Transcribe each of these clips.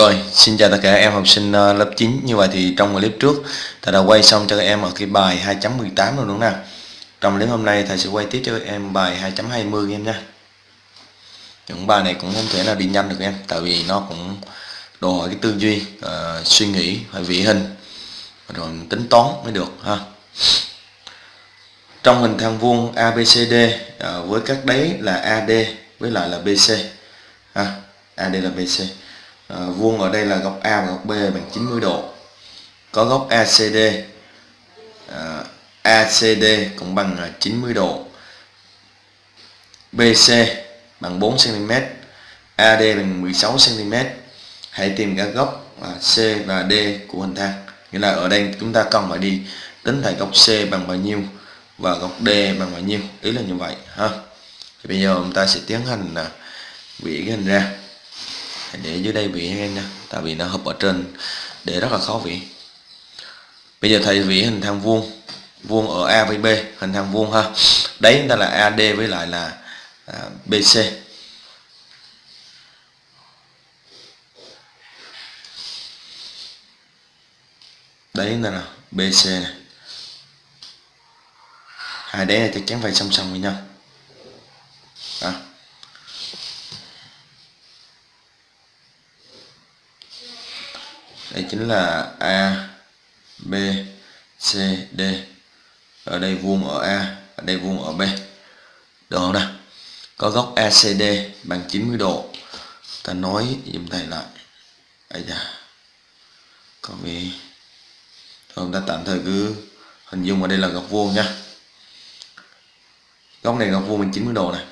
Rồi, xin chào tất cả em học sinh ờ, lớp 9 Như vậy thì trong clip trước Thầy đã quay xong cho các em ở cái bài 2.18 rồi đúng không nào? Trong clip hôm nay thầy sẽ quay tiếp cho các em bài 2.20 em nha. Những bài này cũng không thể nào đi nhanh được em Tại vì nó cũng đòi hỏi cái tư duy, uh, suy nghĩ, phải vị hình Rồi tính toán mới được ha. Trong hình thang vuông ABCD uh, ờ, với các đáy là AD với lại là BC ha. AD là BC à, vuông ở đây là góc A và góc B bằng 90 độ. Có góc ACD à, ờ, ACD cũng bằng ờ, 90 độ. BC bằng 4 cm AD bằng 16 cm hãy tìm các góc à, C và D của hình thang. Nghĩa là ở đây chúng ta cần phải đi tính thành góc C bằng bao nhiêu và góc D bằng bao nhiêu. Ý là như vậy ha. Thì bây giờ chúng ta sẽ tiến hành vẽ cái hình ra để dưới đây vị em nha tại vì nó hợp ở trên để rất là khó vị. Bây giờ thầy vẽ hình thang vuông vuông ở A với B hình thang vuông ha. Đấy chúng ta là AD với lại là à, BC đấy là BC này hai đế này chắc chắn phải song song với nhau à đây chính là A, B, C, D. Ở đây vuông ở A, ở đây vuông ở B. Được không nào? Có góc ACD bằng 90 độ. Ta nói dùm thầy lại. Ấy da. Có vì chúng ta tạm thời cứ hình dung ở đây là góc vuông nha góc này góc vuông bằng 90 độ này.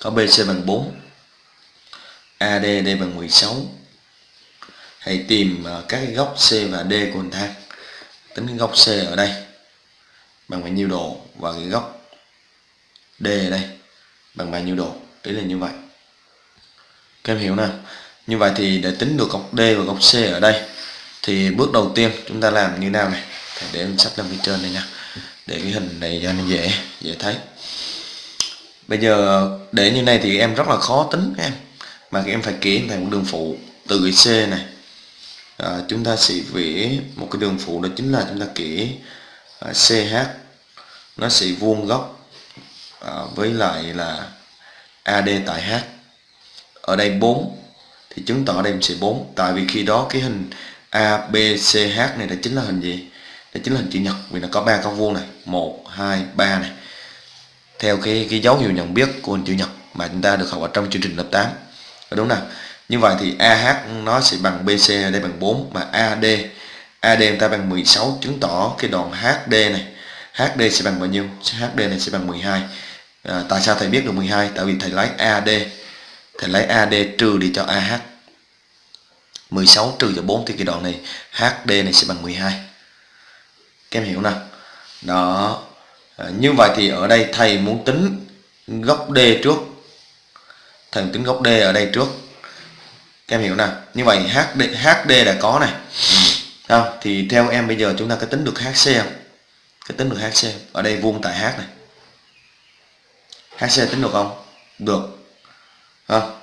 Có BC bằng 4 AD đây bằng 16 hãy tìm ờ, các cái góc C và D của hình thang. Tính cái góc C ở đây, bằng bao nhiêu độ, và cái góc D ở đây, bằng bao nhiêu độ. Ý là như vậy. Các em hiểu nào? Như vậy thì để tính được góc D và góc C ở đây, thì bước đầu tiên chúng ta làm như nào này? Để em sắp lên phía trên đây nha. Để cái hình này cho nó dễ dễ thấy. Bây giờ để như này thì em rất là khó tính các em. Mà các em phải kiếm thành một đường phụ từ cái C này à, chúng ta sẽ vẽ một cái đường phụ đó chính là chúng ta kể à, CH nó sẽ vuông góc à, với lại là AD tại H. Ở đây 4 thì chứng tỏ đây mình sẽ 4 tại vì khi đó cái hình ABCH này là chính là hình gì? Đó chính là hình chữ nhật vì nó có ba con vuông này. 1 2 3 này. Theo cái cái dấu hiệu nhận biết của hình chữ nhật mà chúng ta được học ở trong chương trình lớp 8 đúng nào? Như vậy thì AH nó sẽ bằng BC ở đây bằng 4 mà AD AD người ta bằng 16 chứng tỏ cái đoạn HD này. HD sẽ bằng bao nhiêu? HD này sẽ bằng 12 à, tại sao thầy biết được 12 tại vì thầy lấy AD thầy lấy AD trừ đi cho AH 16 trừ cho 4 thì cái đoạn này HD này sẽ bằng 12 các em hiểu nào? Đó. À, như vậy thì ở đây thầy muốn tính góc D trước. Thầy tính góc D ở đây trước các em hiểu nè như vậy HD HD đã có này. Không? Thì theo em bây giờ chúng ta có tính được HC không? Có tính được HC ở đây vuông tại H này. HC tính được không? Được. Không?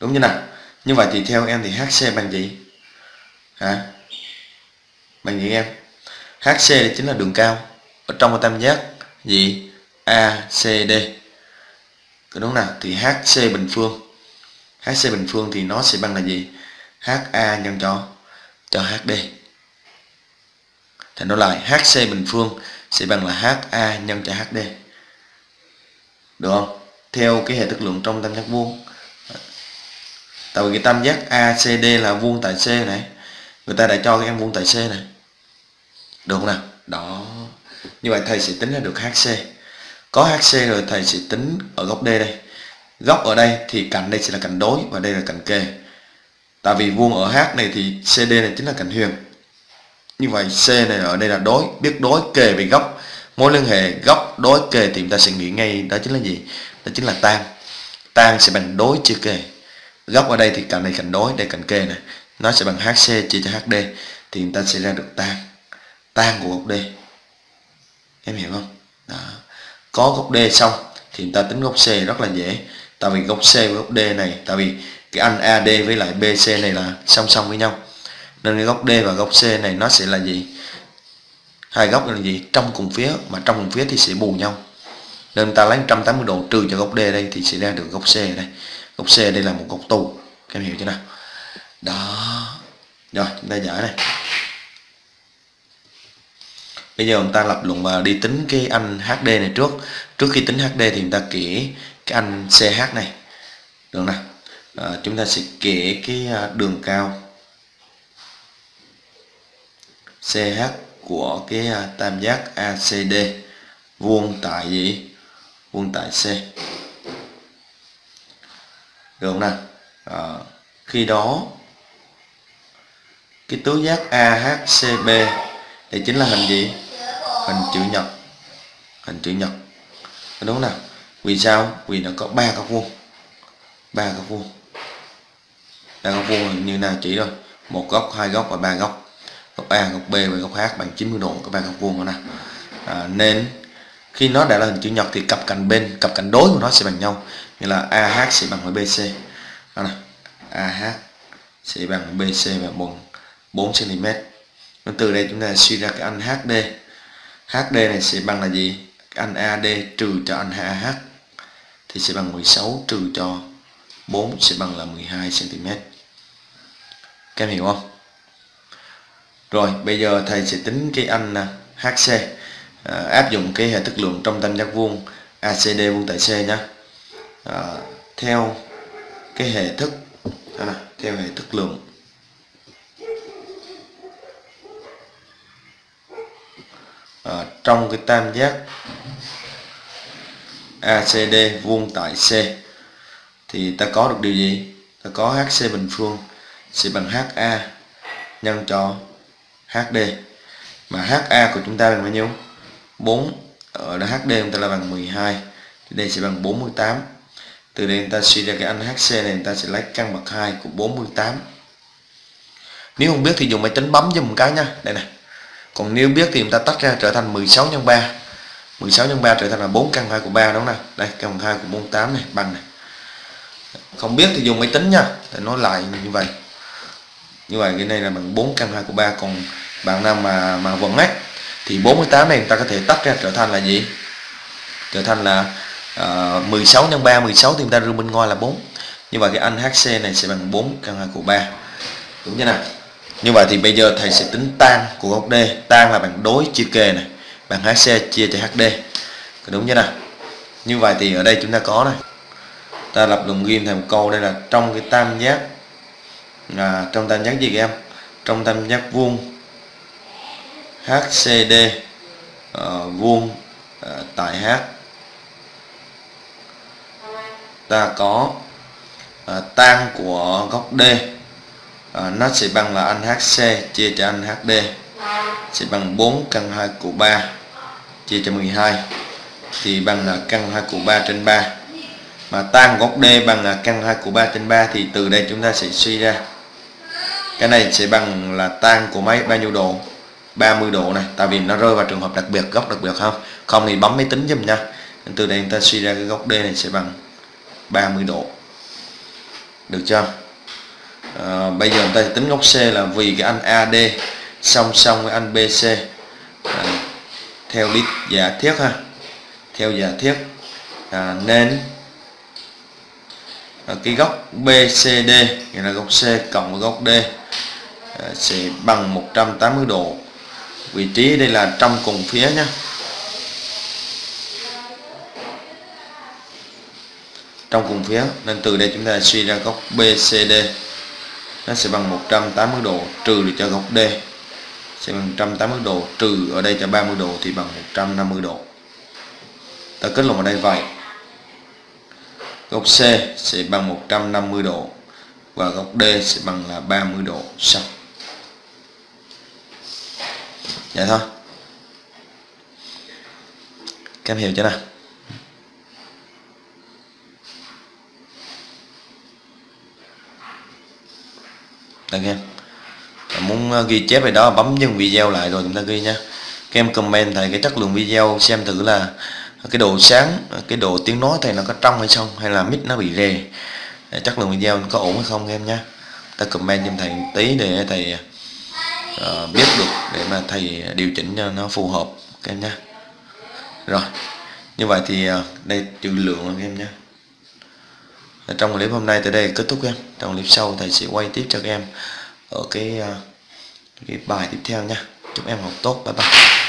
Đúng như nào? Như vậy thì theo em thì HC bằng gì? Hả? Bằng gì em? HC chính là đường cao. Ở trong một tam giác, gì? ACD đúng nào? Thì HC bình phương. HC bình phương thì nó sẽ bằng là gì? HA nhân cho cho HD Thành nó lại HC bình phương sẽ bằng là HA nhân cho HD được không? Theo cái hệ thức lượng trong tam giác vuông. Tại vì cái tam giác ACD là vuông tại C này. Người ta đã cho cái em vuông tại C này. Được không nào? Đó. Như vậy thầy sẽ tính ra được HC có HC rồi thầy sẽ tính ở góc D đây góc ở đây thì cạnh đây sẽ là cạnh đối và đây là cạnh kề tại vì vuông ở H này thì CD này chính là cạnh huyền. Như vậy C này ở đây là đối, biết đối kề về góc mối liên hệ góc đối kề thì chúng ta sẽ nghĩ ngay đó chính là gì? Đó chính là tan tan sẽ bằng đối chia kề góc ở đây thì cạnh này cạnh đối, đây cạnh kề này nó sẽ bằng HC chia cho HD thì chúng ta sẽ ra được tan tan của góc D. Em hiểu không? Đó. có góc D xong thì chúng ta tính góc C rất là dễ tại vì góc C và góc D này, tại vì cái anh AD với lại BC này là song song với nhau. Nên cái góc D và góc C này nó sẽ là gì? Hai góc là gì? Trong cùng phía, mà trong cùng phía thì sẽ bù nhau. Nên ta lấy 180 độ trừ cho góc D đây thì sẽ ra được góc C đây. Góc C đây là một góc tù. Các em hiểu chưa nào? Đó. Rồi, chúng ta giải này. Bây giờ chúng ta lập luận và đi tính cái anh HD này trước. Trước khi tính HD thì chúng ta kể cái anh CH này. Được nè, à, ờ, chúng ta sẽ kể cái ờ, đường cao CH của cái ờ, tam giác ACD vuông tại gì? Vuông tại C. Được không nào? À, khi đó cái tứ giác AHCB đây chính là hình gì? Hình chữ nhật. Hình chữ nhật. Đúng không nào? Vì sao? Vì nó có ba góc vuông. Ba góc vuông. Ba góc vuông như nào chỉ rồi một góc hai góc và ba góc. Góc A góc B và góc H bằng 90 độ các ba góc vuông nè. À, nên khi nó đã là hình chữ nhật thì cặp cạnh bên cặp cạnh đối của nó sẽ bằng nhau. Như là AH sẽ bằng với BC đó nè. AH sẽ bằng BC và bằng 4 cm nên từ đây chúng ta suy ra cái anh HD HD này sẽ bằng là gì? Anh AD trừ cho anh AH thì sẽ bằng 16 trừ cho 4 sẽ bằng là 12 cm các em hiểu không? Rồi bây giờ thầy sẽ tính cái anh à, HC à, áp dụng cái hệ thức lượng trong tam giác vuông ACD vuông tại C nhé à, theo cái hệ thức đó theo hệ thức lượng. À, trong cái tam giác ACD vuông tại C. Thì ta có được điều gì? Ta có HC bình phương sẽ bằng HA nhân cho HD mà HA của chúng ta là bao nhiêu? 4 ở đó HD chúng ta là bằng 12 thì đây sẽ bằng 48 từ đây chúng ta suy ra cái anh HC này chúng ta sẽ lấy căn bậc 2 của 48 nếu không biết thì dùng máy tính bấm cho một cái nha. Đây này còn nếu biết thì chúng ta tách ra trở thành 16 nhân 3 16 nhân 3 trở thành là 4 căn 2 của 3 đúng không nào? Đây căn 2 của 48 này bằng này. Không biết thì dùng máy tính nha để nói lại như vậy. Như vậy cái này là bằng 4 căn 2 của 3 còn bạn nào mà mà vẫn ấy thì 48 này người ta có thể tách ra trở thành là gì? Trở thành là ờ, uh, 16 nhân 3 16 thì người ta rưu bên ngoài là 4 như vậy cái anh HC này sẽ bằng 4 căn 2 của 3 đúng chưa nào? Như vậy thì bây giờ thầy sẽ tính tan của góc D. Tan là bằng đối chia kề này bằng HC chia cho HD có đúng chưa nào? Như vậy thì ở đây chúng ta có này. Ta lập đường ghim thành câu đây là trong cái tam giác là trong tam giác gì các em? Trong tam giác vuông HCD uh, ờ, vuông uh, tại H. Ta có ờ, uh, tan của góc D. Uh, nó sẽ bằng là anh HC chia cho anh HD sẽ bằng 4 căn 2 của 3 chia cho 12 thì bằng là căn 2 của 3 trên 3 mà tan góc D bằng là căn 2 của 3 trên 3 thì từ đây chúng ta sẽ suy ra. Cái này sẽ bằng là tan của mấy bao nhiêu độ? 30 độ này tại vì nó rơi vào trường hợp đặc biệt góc đặc biệt không? Không thì bấm máy tính giùm nha. Từ đây chúng ta suy ra cái góc D này sẽ bằng 30 độ. Được chưa? À, bây giờ chúng ta tính góc C là vì cái anh AD song song với anh BC theo lý giả thiết ha. Theo giả thiết à, nên à, cái góc BCD nghĩa là góc C cộng với góc D à, sẽ bằng 180 độ. Vị trí đây là trong cùng phía nhé trong cùng phía nên từ đây chúng ta suy ra góc BCD nó sẽ bằng 180 độ trừ được cho góc D sẽ bằng 180 độ, trừ ở đây cho 30 độ thì bằng 150 độ. Ta kết luận ở đây vậy. Góc C sẽ bằng 150 độ và góc D sẽ bằng là 30 độ xong vậy thôi. Các em hiểu chưa nào? Được em muốn ờ, ghi chép về đó bấm dừng video lại rồi chúng ta ghi nha. Các em comment thầy cái chất lượng video xem thử là cái độ sáng cái độ tiếng nói thầy nó có trong hay không hay là mic nó bị rè chất lượng video có ổn hay không em nha. Ta comment cho thầy tí để thầy uh, biết được để mà thầy điều chỉnh cho nó phù hợp các em nha. Rồi như vậy thì ờ, đây trừ lượng các em nhé trong clip hôm nay tới đây kết thúc em. Trong clip sau thầy sẽ quay tiếp cho các em ở cái ờ, cái bài tiếp theo nha. Chúc em học tốt. Bye bye.